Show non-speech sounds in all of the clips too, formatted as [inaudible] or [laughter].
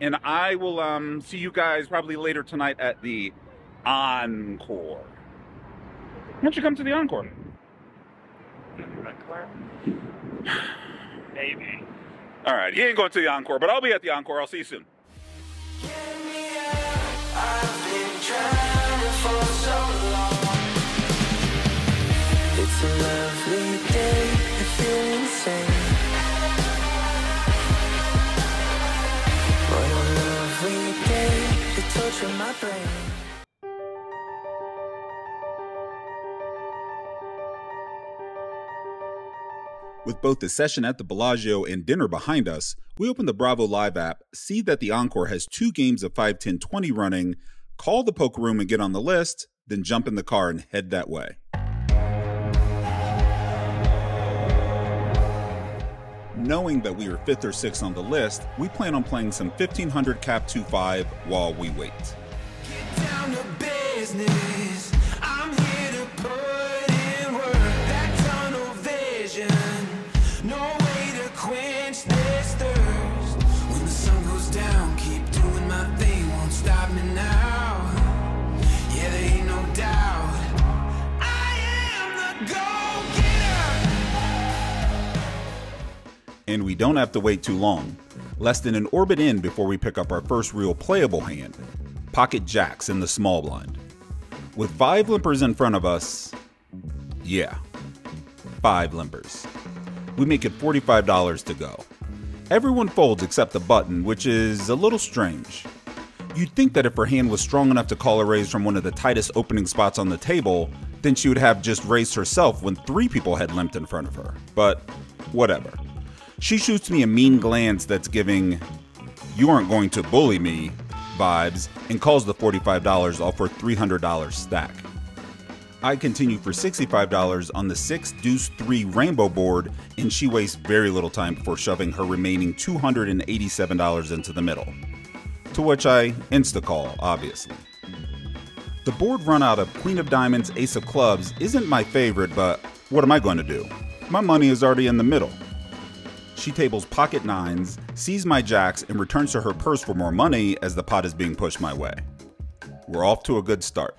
and I will um, see you guys probably later tonight at the encore. Why don't you come to the encore? [sighs] Maybe. All right, he ain't going to the encore, but I'll be at the encore. I'll see you soon. It's a lovely day, I feel insane. My brain. With both the session at the Bellagio and dinner behind us, we open the Bravo Live app, see that the Encore has two games of 5, 10, 20 running, call the poker room and get on the list, then jump in the car and head that way. Knowing that we are fifth or sixth on the list, we plan on playing some 1500 cap 2-5 while we wait. And we don't have to wait too long. Less than an orbit in before we pick up our first real playable hand Pocket Jacks in the small blind. With five limpers in front of us, yeah, five limpers. We make it $45 to go. Everyone folds except the button, which is a little strange. You'd think that if her hand was strong enough to call a raise from one of the tightest opening spots on the table, then she would have just raised herself when three people had limped in front of her. But whatever. She shoots me a mean glance that's giving, you aren't going to bully me vibes, and calls the $45 off her $300 stack. I continue for $65 on the 6 Deuce 3 Rainbow board, and she wastes very little time before shoving her remaining $287 into the middle. To which I insta call, obviously. The board run out of Queen of Diamonds, Ace of Clubs isn't my favorite, but what am I going to do? My money is already in the middle. She tables pocket nines, sees my jacks, and returns to her purse for more money as the pot is being pushed my way. We're off to a good start.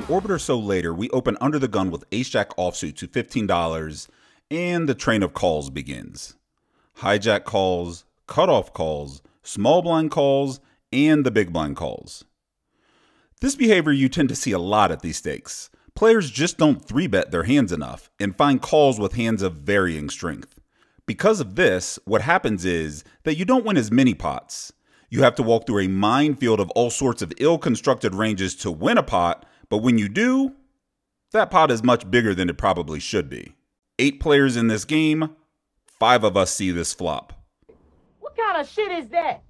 An orbit or so later, we open under the gun with ace jack offsuit to $15, and the train of calls begins. Hijack calls, cutoff calls, small blind calls, and the big blind calls. This behavior you tend to see a lot at these stakes. Players just don't 3 bet their hands enough and find calls with hands of varying strength. Because of this, what happens is that you don't win as many pots. You have to walk through a minefield of all sorts of ill constructed ranges to win a pot, but when you do, that pot is much bigger than it probably should be. Eight players in this game, five of us see this flop. What kind of shit is that?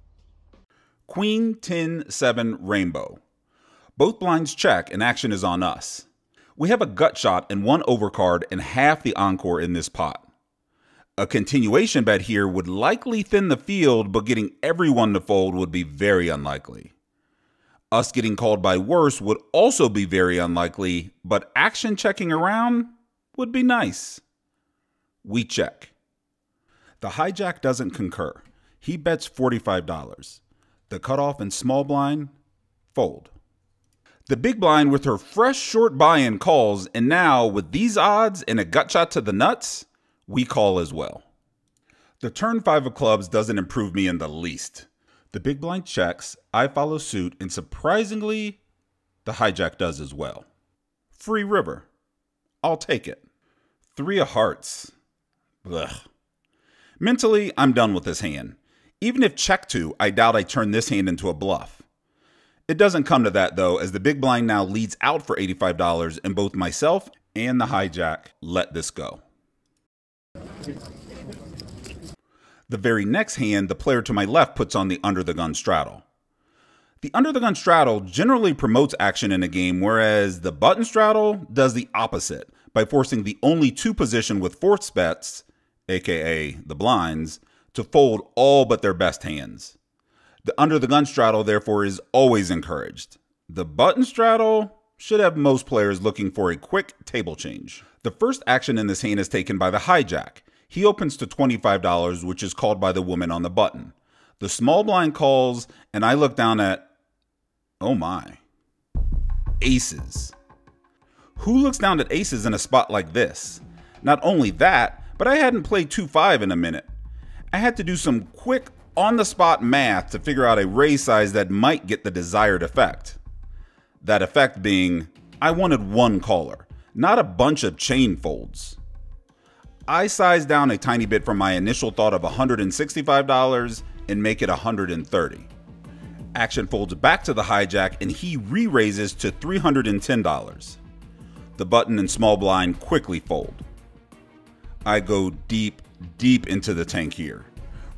Queen 10 7 Rainbow. Both blinds check and action is on us. We have a gut shot and one overcard and half the encore in this pot. A continuation bet here would likely thin the field, but getting everyone to fold would be very unlikely. Us getting called by worse would also be very unlikely, but action checking around would be nice. We check. The hijack doesn't concur. He bets $45. The cutoff and small blind fold. The big blind with her fresh short buy in calls, and now with these odds and a gut shot to the nuts, we call as well. The turn five of clubs doesn't improve me in the least. The big blind checks, I follow suit, and surprisingly, the hijack does as well. Free river. I'll take it. Three of hearts. Ugh. Mentally, I'm done with this hand. Even if check two, I doubt I turn this hand into a bluff. It doesn't come to that though, as the big blind now leads out for $85, and both myself and the hijack let this go. The very next hand, the player to my left puts on the under the gun straddle. The under the gun straddle generally promotes action in a game, whereas the button straddle does the opposite by forcing the only two position with force bets, aka the blinds, to fold all but their best hands. The under the gun straddle, therefore, is always encouraged. The button straddle should have most players looking for a quick table change. The first action in this hand is taken by the hijack. He opens to $25, which is called by the woman on the button. The small blind calls, and I look down at, oh my, aces. Who looks down at aces in a spot like this? Not only that, but I hadn't played 2 5 in a minute. I had to do some quick on the spot math to figure out a raise size that might get the desired effect. That effect being, I wanted one caller, not a bunch of chain folds. I size down a tiny bit from my initial thought of $165 and make it 130. Action folds back to the hijack and he re-raises to $310. The button and small blind quickly fold. I go deep, deep into the tank here.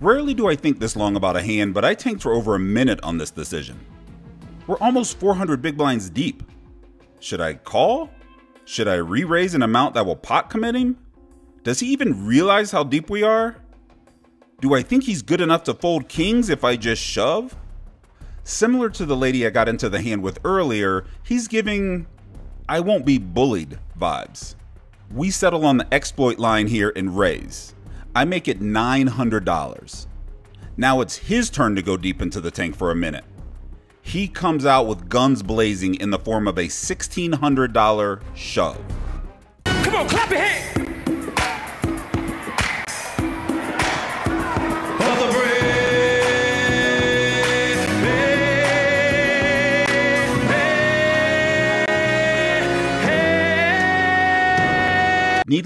Rarely do I think this long about a hand, but I tanked for over a minute on this decision. We're almost 400 big blinds deep. Should I call? Should I re-raise an amount that will pot commit him? Does he even realize how deep we are? Do I think he's good enough to fold kings if I just shove? Similar to the lady I got into the hand with earlier, he's giving I won't be bullied vibes. We settle on the exploit line here and raise. I make it $900. Now it's his turn to go deep into the tank for a minute. He comes out with guns blazing in the form of a $1,600 shove. Come on, clap your hands.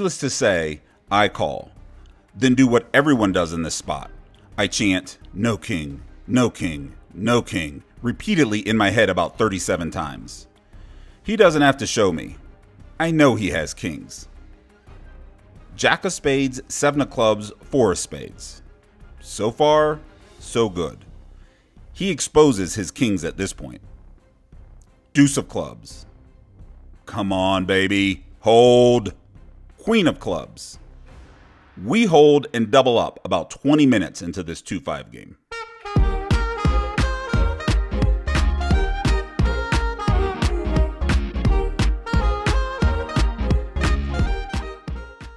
Needless to say, I call. Then do what everyone does in this spot. I chant, no king, no king, no king, repeatedly in my head about 37 times. He doesn't have to show me. I know he has kings. Jack of spades, seven of clubs, four of spades. So far, so good. He exposes his kings at this point. Deuce of clubs. Come on, baby. Hold. Queen of clubs. We hold and double up about 20 minutes into this 2 5 game.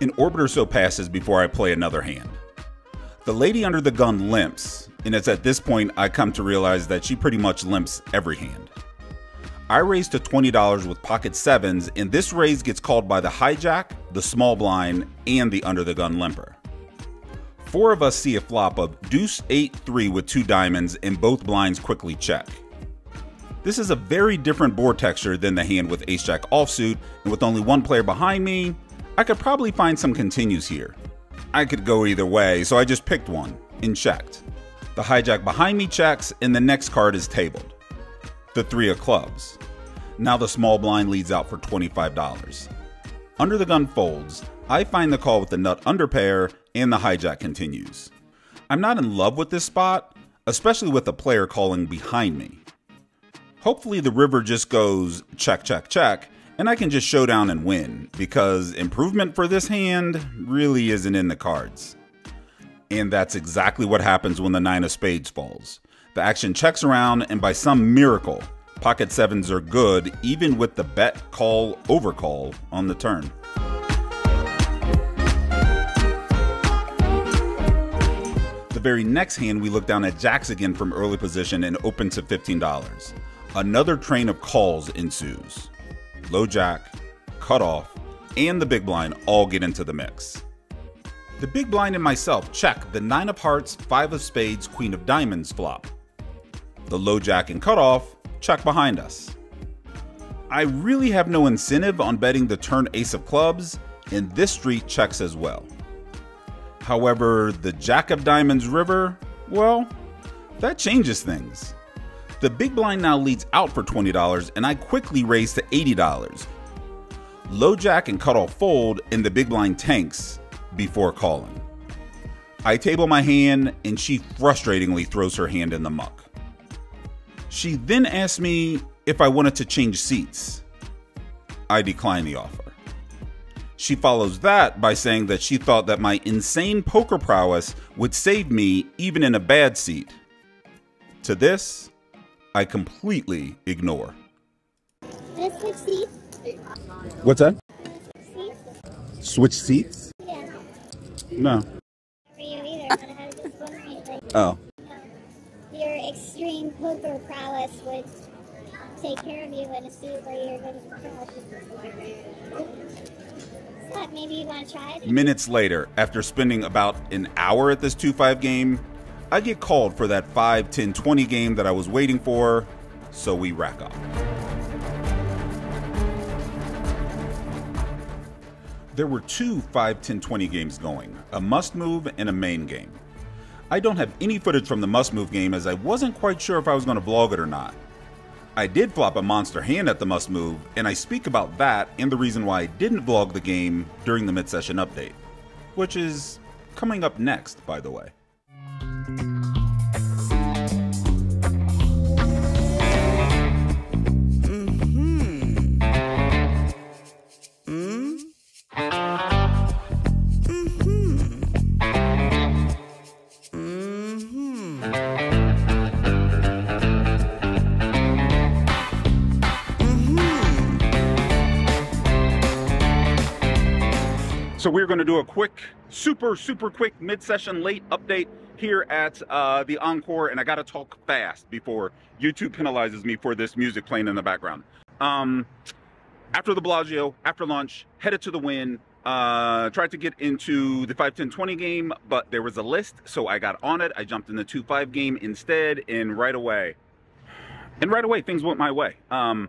An orbit or so passes before I play another hand. The lady under the gun limps, and it's at this point I come to realize that she pretty much limps every hand. I raise to $20 with pocket sevens, and this raise gets called by the hijack, the small blind, and the under the gun limper. Four of us see a flop of deuce 8 3 with two diamonds, and both blinds quickly check. This is a very different board texture than the hand with ace jack offsuit, and with only one player behind me, I could probably find some continues here. I could go either way, so I just picked one and checked. The hijack behind me checks, and the next card is tabled. The three of clubs. Now the small blind leads out for $25. Under the gun folds, I find the call with the nut under pair, and the hijack continues. I'm not in love with this spot, especially with a player calling behind me. Hopefully the river just goes check, check, check, and I can just showdown and win, because improvement for this hand really isn't in the cards. And that's exactly what happens when the nine of spades falls. The action checks around, and by some miracle, pocket sevens are good even with the bet call overcall on the turn. The very next hand, we look down at jacks again from early position and open to $15. Another train of calls ensues. Low jack, cutoff, and the big blind all get into the mix. The big blind and myself check the 9 of hearts, 5 of spades, queen of diamonds flop. The low jack and cutoff check behind us. I really have no incentive on betting the turn ace of clubs, and this street checks as well. However, the jack of diamonds river, well, that changes things. The big blind now leads out for $20 and I quickly raise to $80. Low jack and cutoff fold and the big blind tanks before calling. I table my hand and she frustratingly throws her hand in the muck. She then asked me if I wanted to change seats. I declined the offer. She follows that by saying that she thought that my insane poker prowess would save me even in a bad seat. To this, I completely ignore. Let's switch seats. What's that? Seats? Switch seats? Yeah. No. For you either, but I was just wondering, like, Oh. your extreme poker prowess would take care of you in a seat where you're going to Thought maybe you want to try it? Minutes later, after spending about an hour at this 2 5 game, I get called for that 5 10 20 game that I was waiting for, so we rack up. There were two 5 10 20 games going a must move and a main game. I don't have any footage from the must move game as I wasn't quite sure if I was going to vlog it or not. I did flop a monster hand at the must move, and I speak about that and the reason why I didn't vlog the game during the mid session update, which is coming up next, by the way. So we're going to do a quick, super, super quick mid-session late update here at uh, the Encore, and I got to talk fast before YouTube penalizes me for this music playing in the background. Um, after the Bellagio, after lunch, headed to the Wynn. Uh, tried to get into the 5 10 20 game, but there was a list, so I got on it. I jumped in the 2 5 game instead, and right away, and right away, things went my way. Um,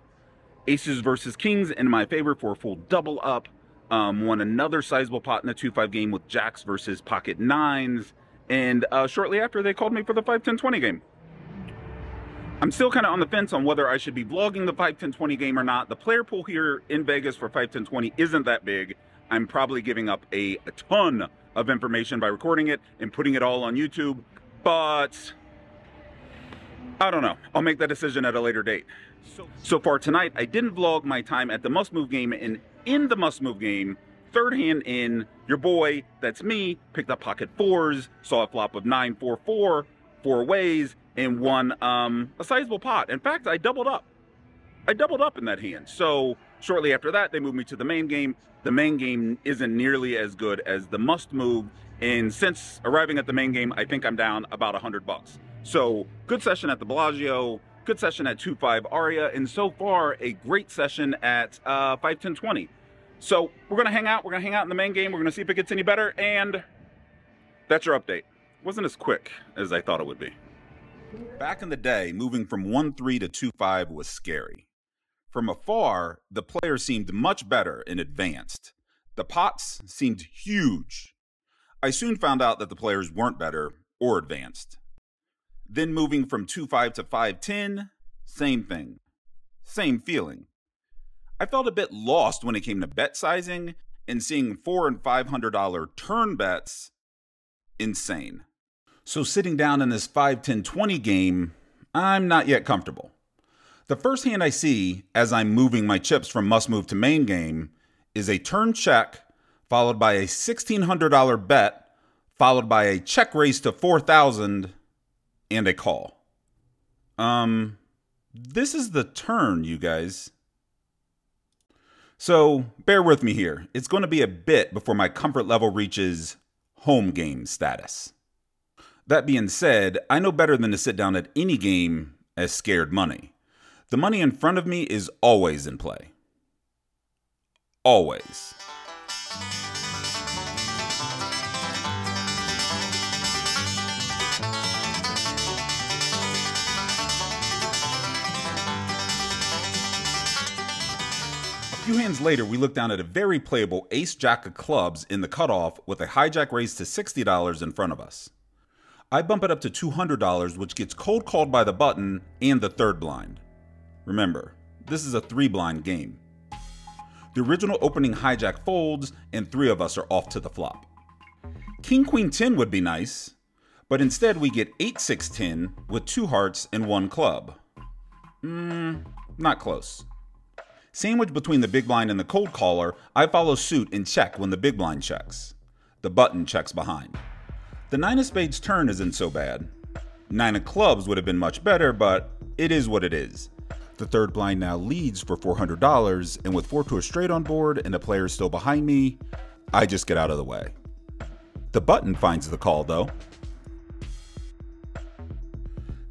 aces versus kings in my favor for a full double up. Um, won another sizable pot in the 2-5 game with jacks versus pocket nines. And uh, shortly after, they called me for the 5-10-20 game. I'm still kind of on the fence on whether I should be vlogging the 5-10-20 game or not. The player pool here in Vegas for 5-10-20 isn't that big. I'm probably giving up a, a ton of information by recording it and putting it all on YouTube. But I don't know. I'll make that decision at a later date. So, far tonight, I didn't vlog my time at the must move game. And in the must move game, third hand in, your boy, that's me, picked up pocket fours, saw a flop of nine, four, four, four ways, and won um, a sizable pot. In fact, I doubled up. I doubled up in that hand. So shortly after that, they moved me to the main game. The main game isn't nearly as good as the must move. And since arriving at the main game, I think I'm down about 100 bucks. So good session at the Bellagio, good session at 2-5 Aria, and so far a great session at uh, 5-10-20. So we're gonna hang out, we're gonna hang out in the main game, we're gonna see if it gets any better, and that's your update. Wasn't as quick as I thought it would be. Back in the day, moving from 1-3 to 2-5 was scary. From afar, the players seemed much better and advanced. The pots seemed huge. I soon found out that the players weren't better or advanced. Then moving from 2-5 to 5-10, same thing. Same feeling. I felt a bit lost when it came to bet sizing and seeing four and five hundred dollar turn bets insane. So sitting down in this 5 10 20 game, I'm not yet comfortable. The first hand I see as I'm moving my chips from must move to main game is a turn check followed by a $1600 bet followed by a check raise to 4000 and a call. Um this is the turn, you guys. So bear with me here. It's going to be a bit before my comfort level reaches home game status. That being said, I know better than to sit down at any game as scared money. The money in front of me is always in play. Always. Few hands later, we look down at a very playable ace jack of clubs in the cutoff with a hijack raised to $60 in front of us. I bump it up to $200, which gets cold called by the button and the third blind. Remember, this is a three blind game. The original opening hijack folds, and three of us are off to the flop. King Queen 10 would be nice, but instead we get 8 6 10 with two hearts and one club. Mmm, Not close. Sandwiched between the big blind and the cold caller, I follow suit and check when the big blind checks. The button checks behind. The nine of spades turn isn't so bad. Nine of clubs would have been much better, but it is what it is. The third blind now leads for $400, and with four to a straight on board and the player still behind me, I just get out of the way. The button finds the call though.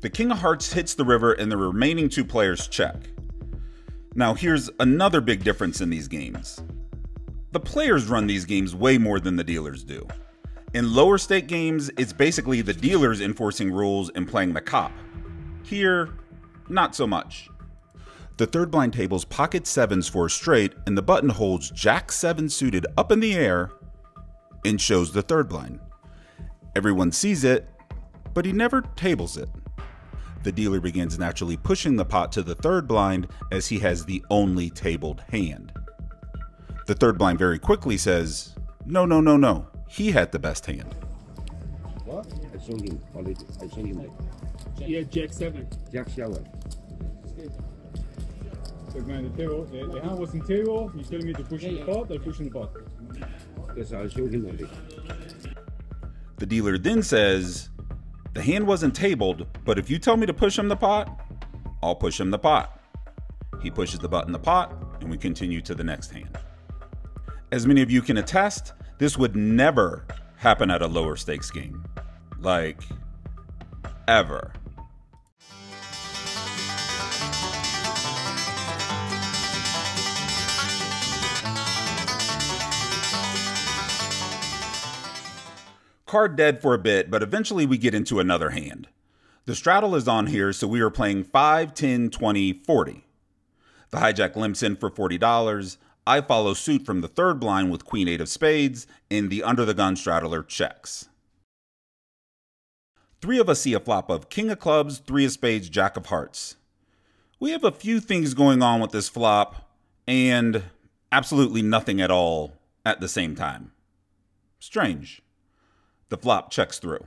The King of Hearts hits the river and the remaining two players check. Now, here's another big difference in these games. The players run these games way more than the dealers do. In lower stake games, it's basically the dealers enforcing rules and playing the cop. Here, not so much. The third blind table's pocket sevens for a straight, and the button holds Jack 7 suited up in the air and shows the third blind. Everyone sees it, but he never tables it. The dealer begins naturally pushing the pot to the third blind as he has the only tabled hand. The third blind very quickly says, No, no, no, no, he had the best hand. What? I showed him already. I showed him like Yeah, Jack 7. Jack Seven. So man, the, table, the, the hand was in table, you telling me to push the pot, I pushing the pot. Yes, I showed him already. The dealer then says, The hand wasn't tabled, but if you tell me to push him the pot, I'll push him the pot. He pushes the button the pot, and we continue to the next hand. As many of you can attest, this would never happen at a lower stakes game. Like, ever. Card dead for a bit, but eventually we get into another hand. The straddle is on here, so we are playing 5, 10, 20, 40. The hijack limps in for $40. I follow suit from the third blind with Queen 8 of spades, and the under the gun straddler checks. Three of us see a flop of King of clubs, Three of spades, Jack of hearts. We have a few things going on with this flop, and absolutely nothing at all at the same time. Strange. The flop checks through.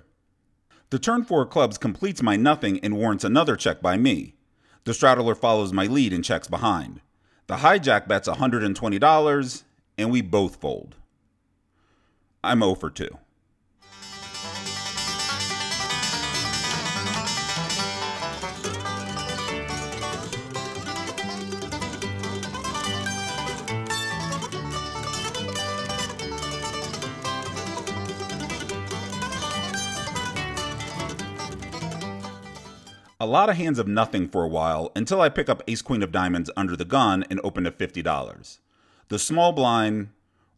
The turn four clubs completes my nothing and warrants another check by me. The straddler follows my lead and checks behind. The hijack bets $120, and we both fold. I'm 0 for 2. A lot of hands of nothing for a while until I pick up Ace Queen of Diamonds under the gun and open to $50. The small blind,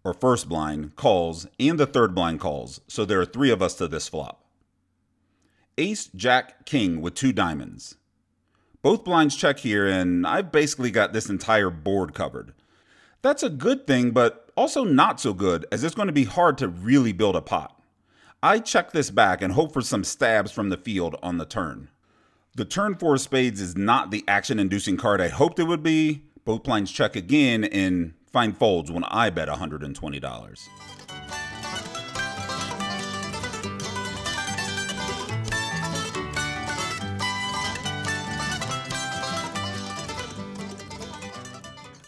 or first blind, calls, and the third blind calls, so there are three of us to this flop. Ace, Jack, King with two diamonds. Both blinds check here, and I've basically got this entire board covered. That's a good thing, but also not so good, as it's going to be hard to really build a pot. I check this back and hope for some stabs from the field on the turn. The turn four of spades is not the action inducing card I hoped it would be. Both blinds check again and find folds when I bet $120.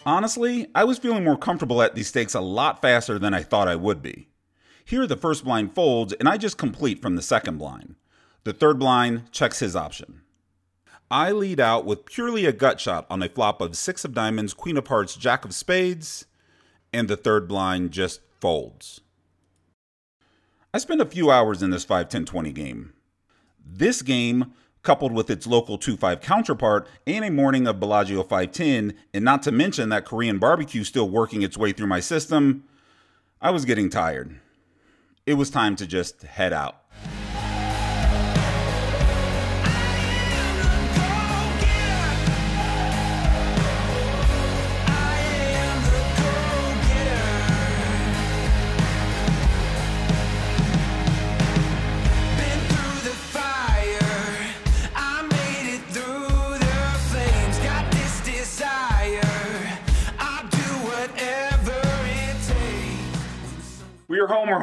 Honestly, I was feeling more comfortable at these stakes a lot faster than I thought I would be. Here, the first blind folds, and I just complete from the second blind. The third blind checks his option. I lead out with purely a gut shot on a flop of six of diamonds, queen of hearts, jack of spades, and the third blind just folds. I spent a few hours in this 5 10 20 game. This game, coupled with its local 2 5 counterpart and a morning of Bellagio 510, and not to mention that Korean barbecue still working its way through my system, I was getting tired. It was time to just head out.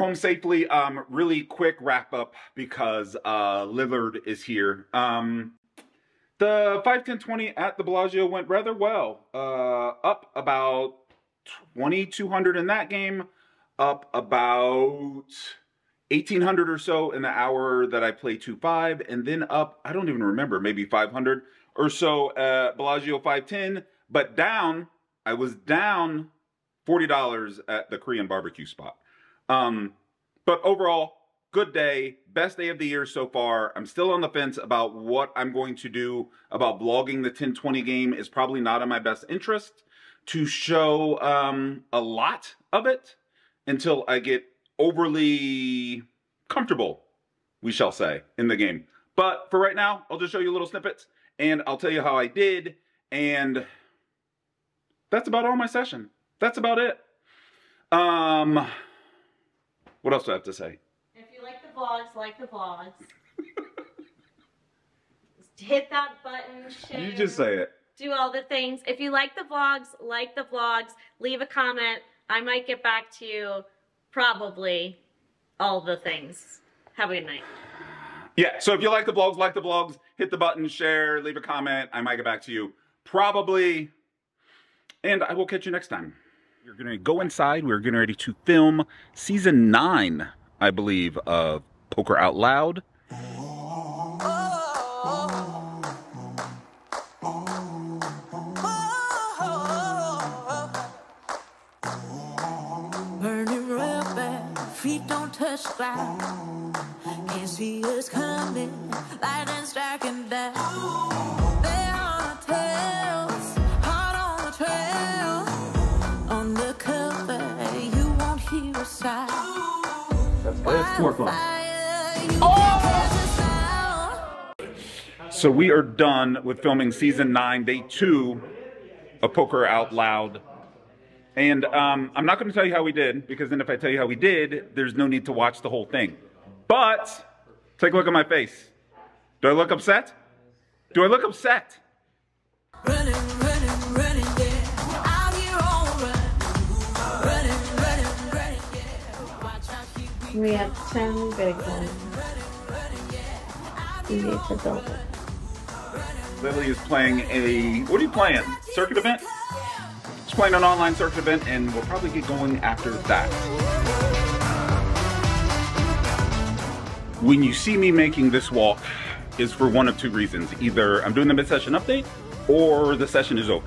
Home. Safely. Um, really quick wrap up because uh, Lillard is here. Um, The 5 10 20 at the Bellagio went rather well. Uh, up about 2200 in that game, up about 1800 or so in the hour that I play 2 5, and then up, I don't even remember, maybe 500 or so at Bellagio 510, but down, I was down $40 at the Korean barbecue spot. Um, but overall, good day, best day of the year so far. I'm still on the fence about what I'm going to do about vlogging the 1020 game. is probably not in my best interest to show um, a lot of it until I get overly comfortable, we shall say, in the game. But for right now, I'll just show you little snippets and I'll tell you how I did. And that's about all my session. That's about it. Um, what else do I have to say? If you like the vlogs, like the vlogs. Hit that button, share. You just say it. Do all the things. If you like the vlogs, like the vlogs, leave a comment. I might get back to you. Probably all the things. Have a good night. Yeah, so if you like the vlogs, like the vlogs, hit the button, share, leave a comment. I might get back to you. Probably. And I will catch you next time. We're going to go inside. We're getting ready to film season nine, I believe, of Poker Out Loud. Burning bad, feet don't touch ground. Can't see us coming, lightning striking down. Wildfire, you can't catch us out. So we are done with filming season nine, day two of Poker Out Loud. And um, I'm not going to tell you how we did, because then if I tell you how we did, there's no need to watch the whole thing. But take a look at my face. Do I look upset? Do I look upset? Running, running, running, We have 10 big ones. We need to build it. Lily is playing a. What are you playing? Circuit event? She's playing an online circuit event, and we'll probably get going after that. When you see me making this walk, is for one of two reasons. Either I'm doing the mid-session update, or the session is over.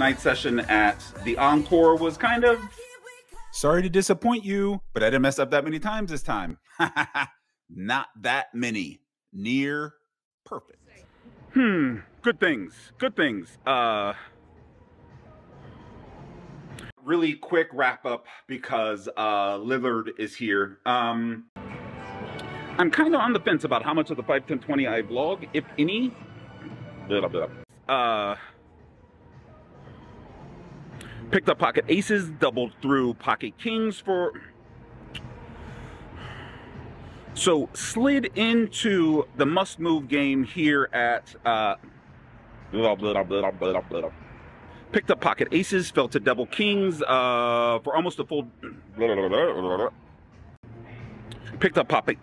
Tonight's session at the Encore was kind of. Sorry to disappoint you, but I didn't mess up that many times this time. [laughs] Not that many. Near perfect. Hmm. Good things. Good things. Uh. Really quick wrap up because uh, Lillard is here. Um, I'm kind of on the fence about how much of the 5 10 20 I vlog, if any. Blah, blah, blah. Uh. Picked up pocket aces, doubled through pocket kings for. So slid into the must move game here at. Uh, blah, blah, blah. Picked up pocket aces, fell to double kings uh, for almost a full. Picked up pocket.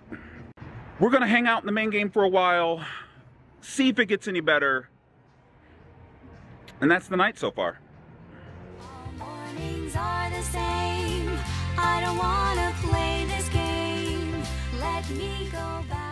We're gonna hang out in the main game for a while, see if it gets any better, and that's the night so far. Are the same. I don't wanna play this game. Let me go back.